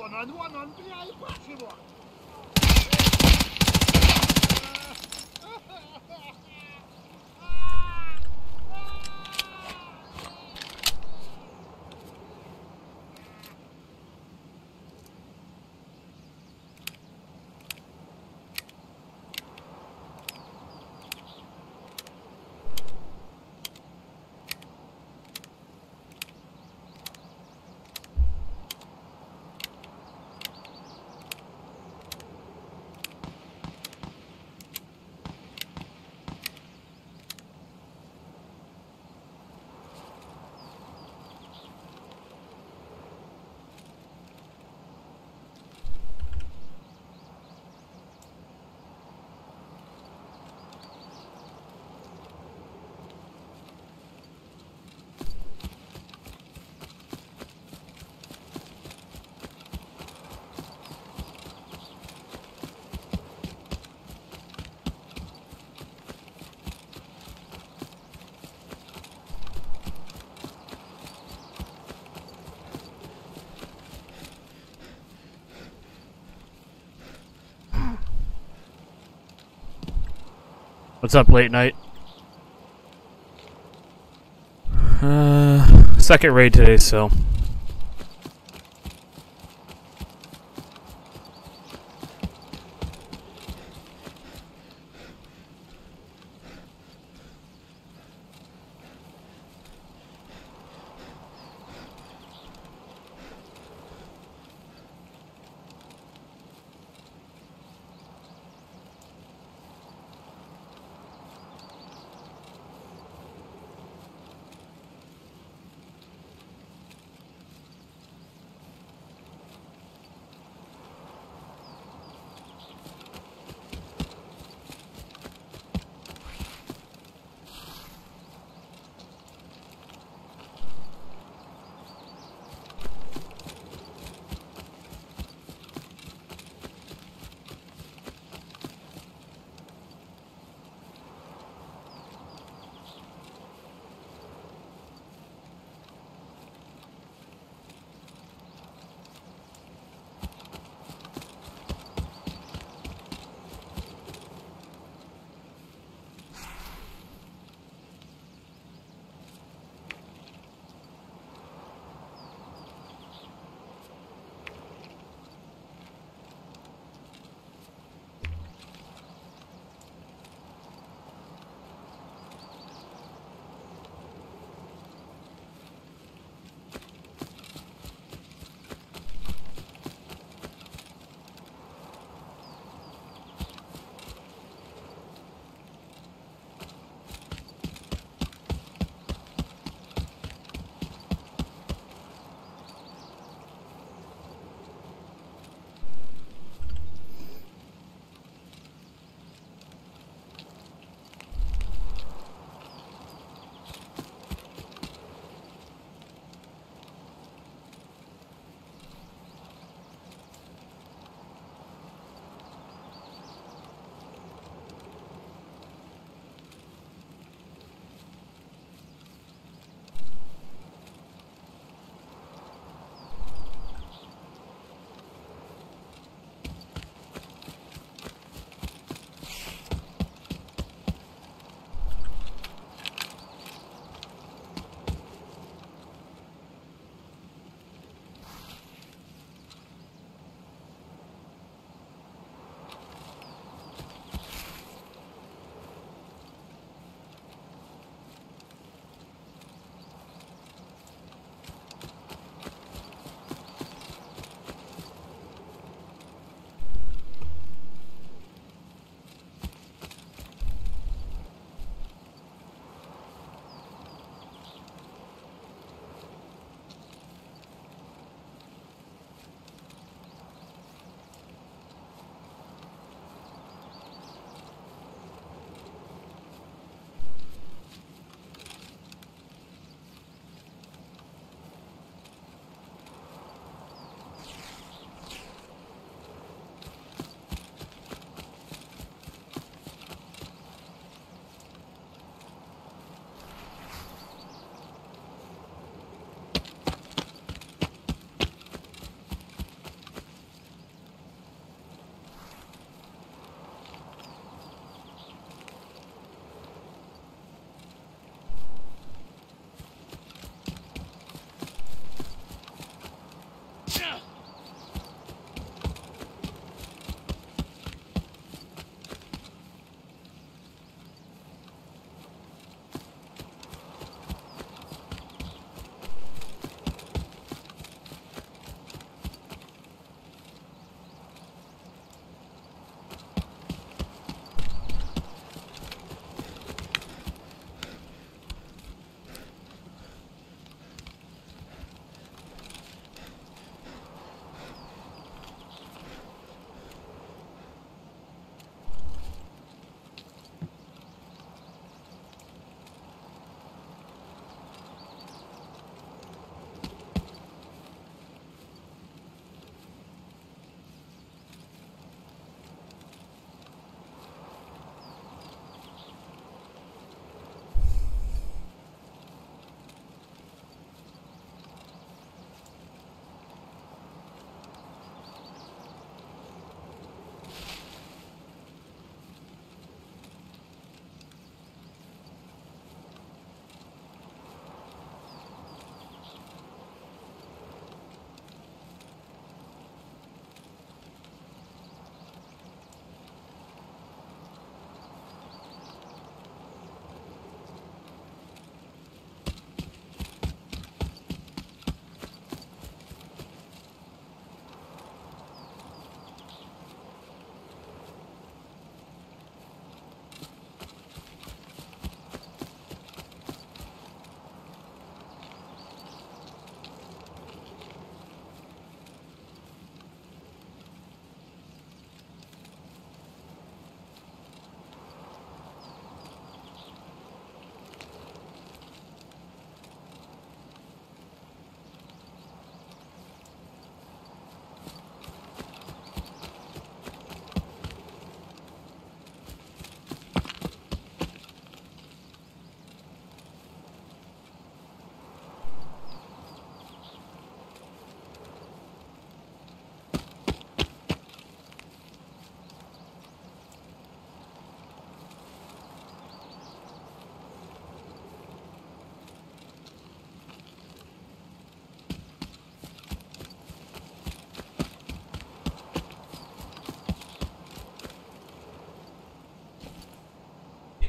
暖暖暖暖暖暖暖暖暖暖暖暖暖暖 What's up, late night? Uh, second raid today, so.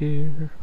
Here.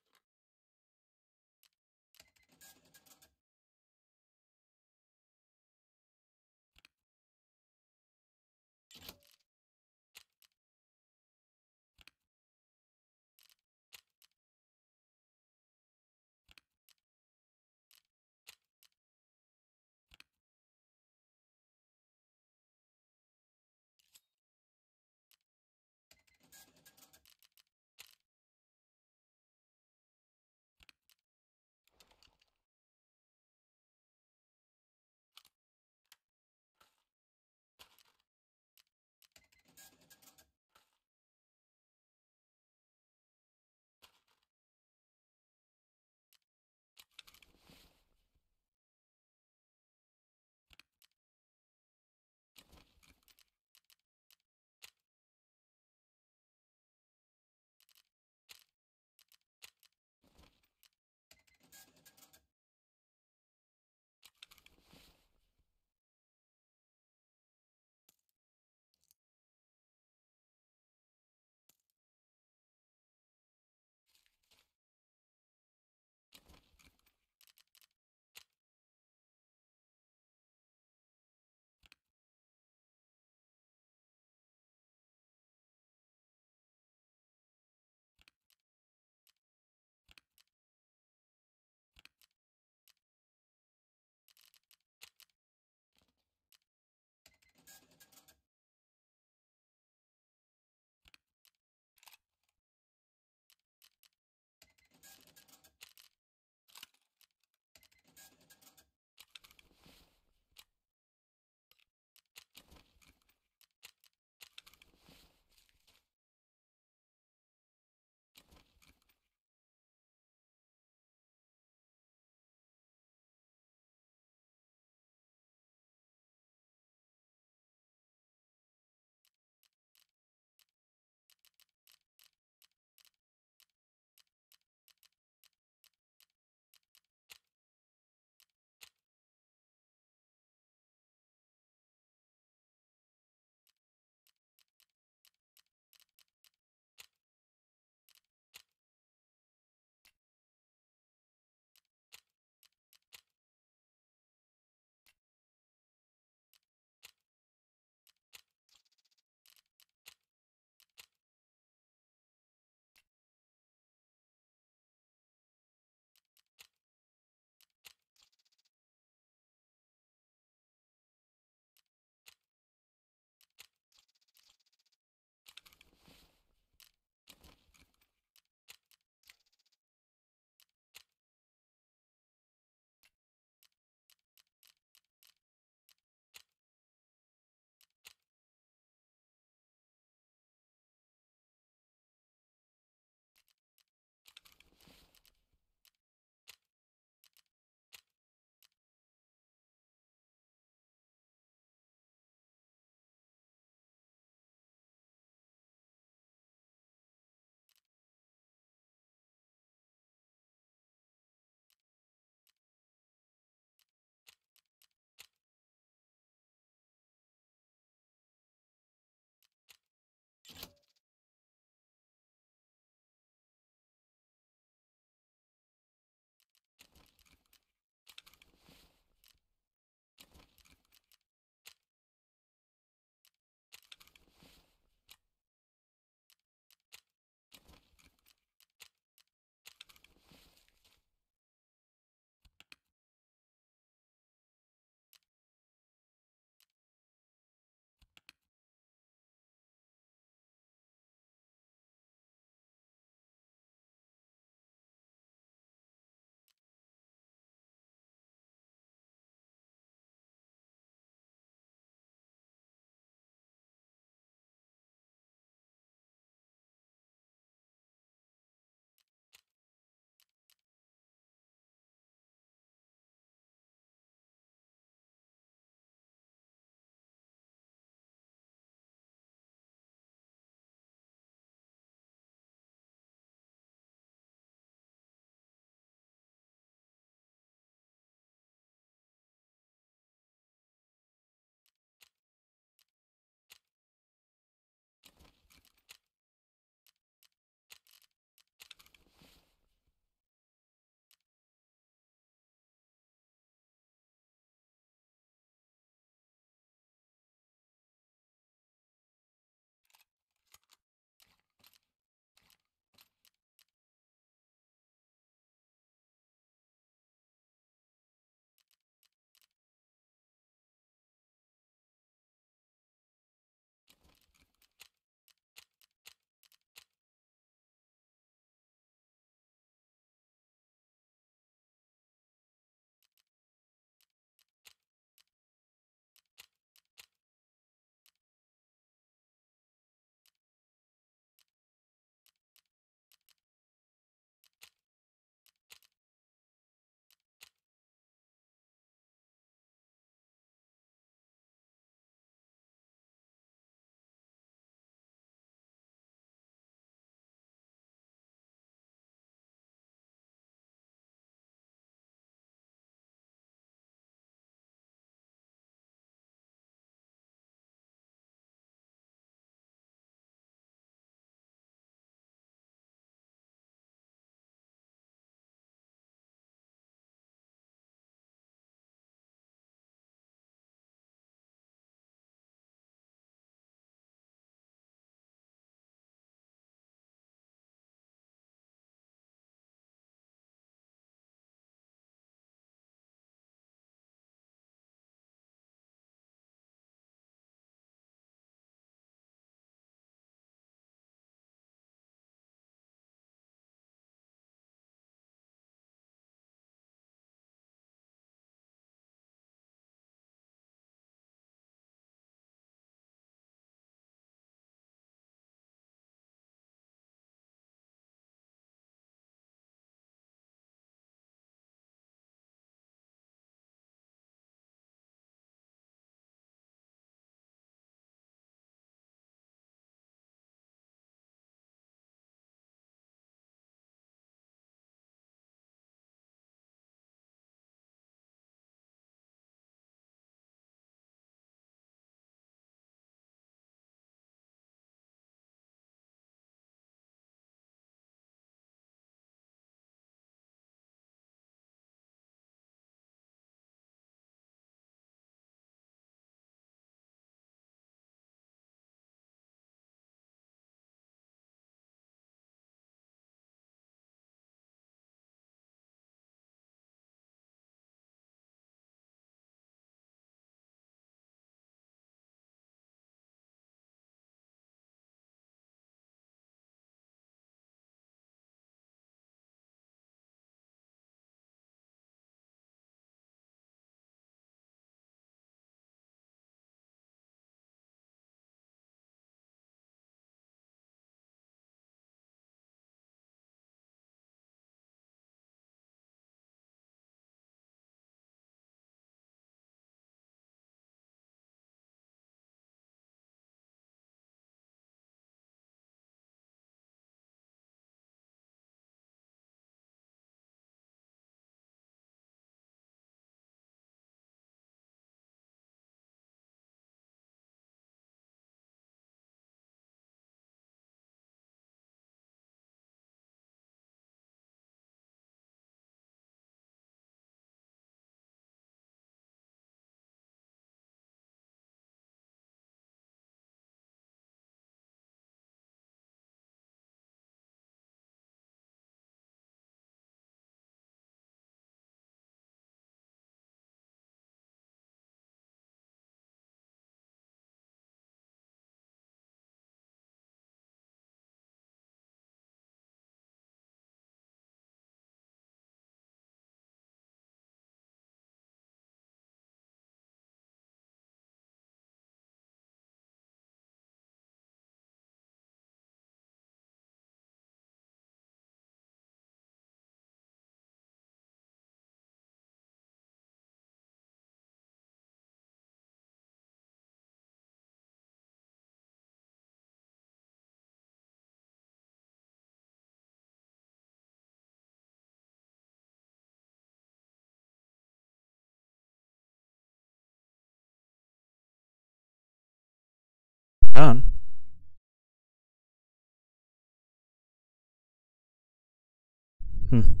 Hmm.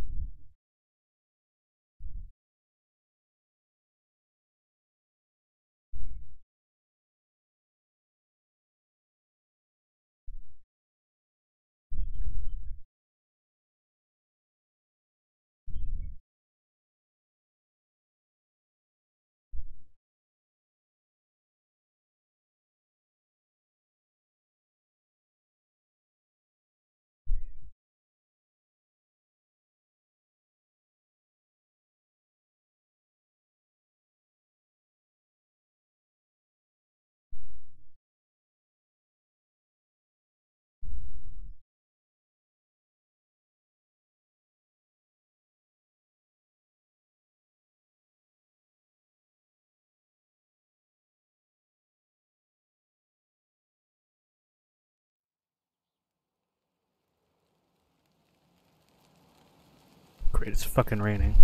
Great, it's fucking raining.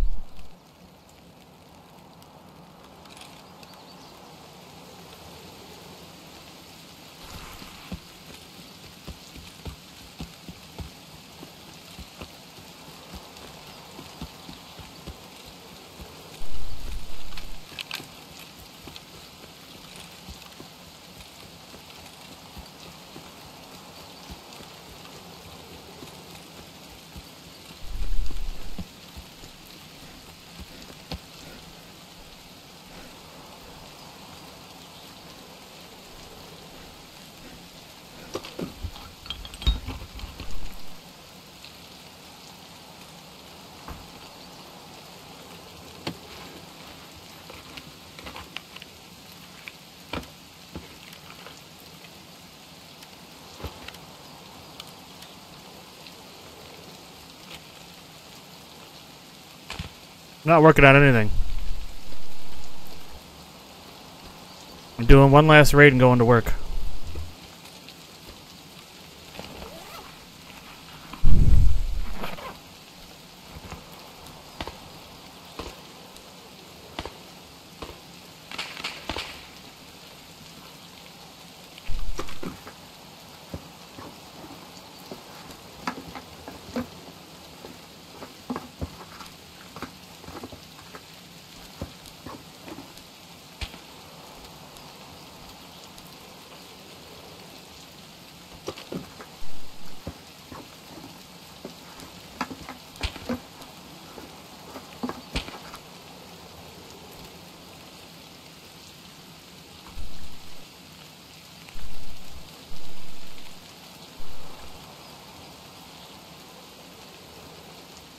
Not working on anything. I'm doing one last raid and going to work.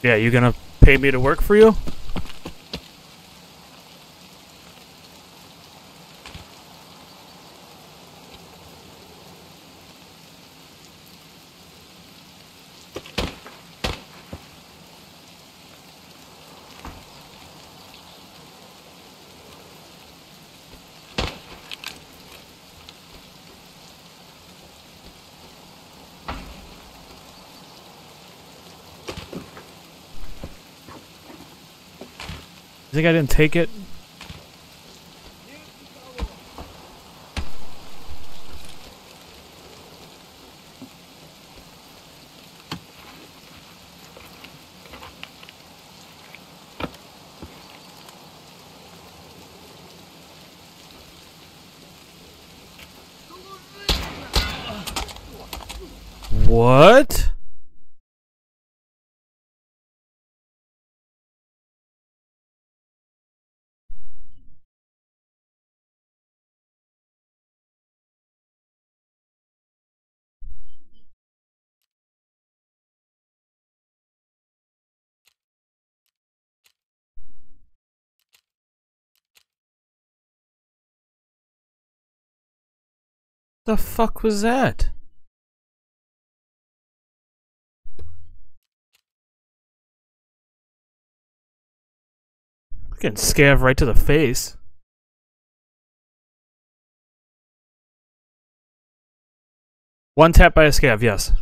Yeah, you gonna pay me to work for you? Think I didn't take it? What? The fuck was that? Getting scav right to the face. One tap by a scav, yes.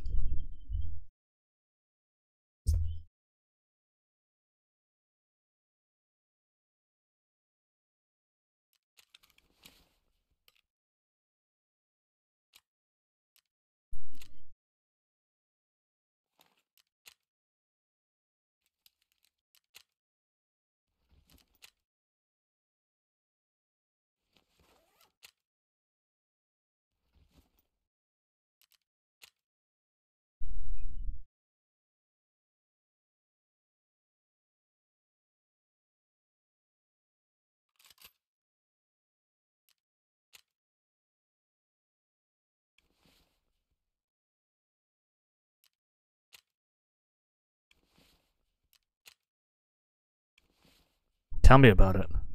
Tell me about it.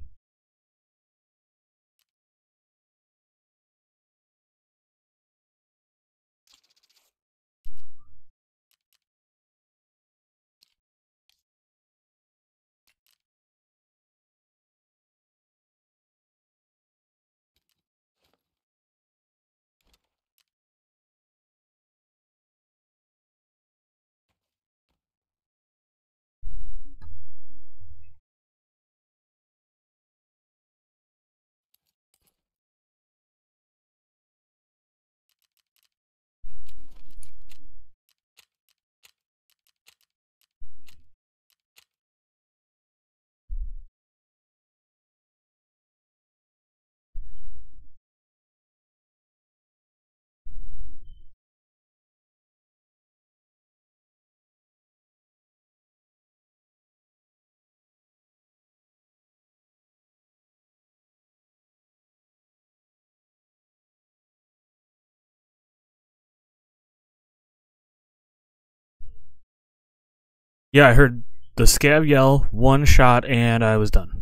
Yeah, I heard the scav yell, one shot, and I was done.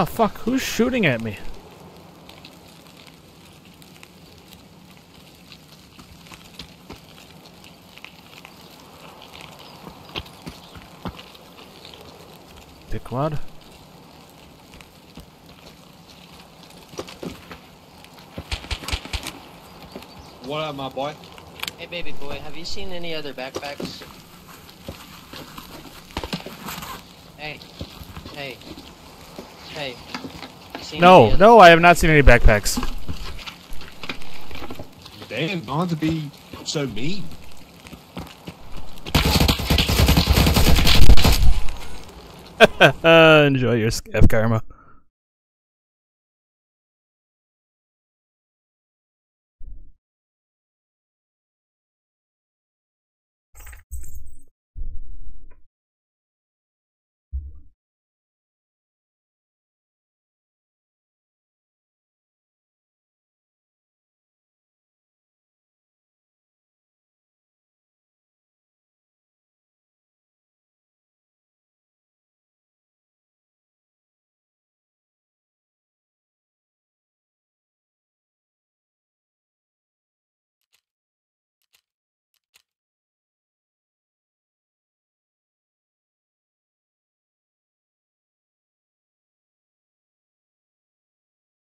the fuck? Who's shooting at me? Dickwad? What up, my boy? Hey, baby boy, have you seen any other backpacks? Seen No, any no, I have not seen any backpacks. Damn, not to be so mean. Enjoy your scav karma.